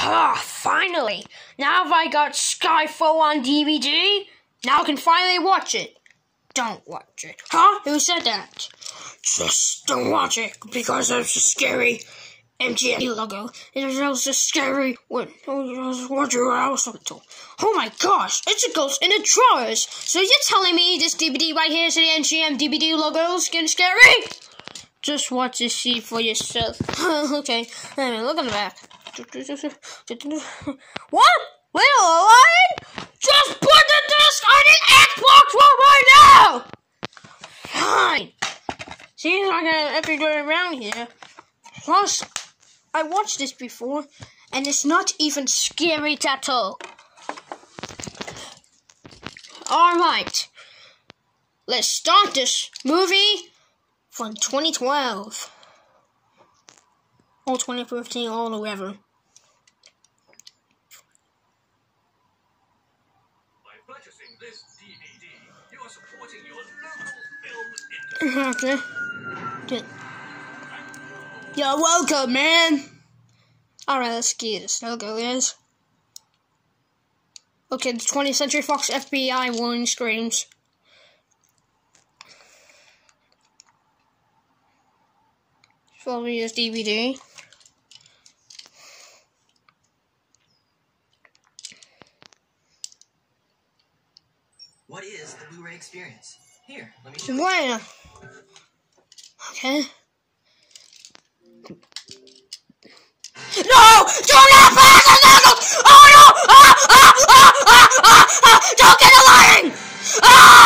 Ah, finally! Now have I got Skyfall on DVD? Now I can finally watch it. Don't watch it. Huh? Who said that? Just don't watch it because it's a scary MGM logo. It was also scary when I was watching what I was talking to. Oh my gosh, it's a ghost in the drawers. So you're telling me this DVD right here is the MGM DVD logo getting scary? Just watch this see for yourself. okay, me look on the back. What? Wait a? Just put the disc on the Xbox One right now! Fine. Seems like way around here. Plus, I watched this before, and it's not even scary at all. Alright. Let's start this movie from 2012. Or 2015, or whatever. Purchasing this DVD, you are supporting your local film industry. Okay. Good. You're welcome, man. Alright, let's get this logo is. Okay, the 20th Century Fox FBI warning screams. Twelve this DVD. What is the Blu-ray experience? Here, let me show you. Okay. No! Do not pass the knuckles! Oh no! Ah! Ah! Ah! Ah! Ah! ah! Don't get the lighting! Ah!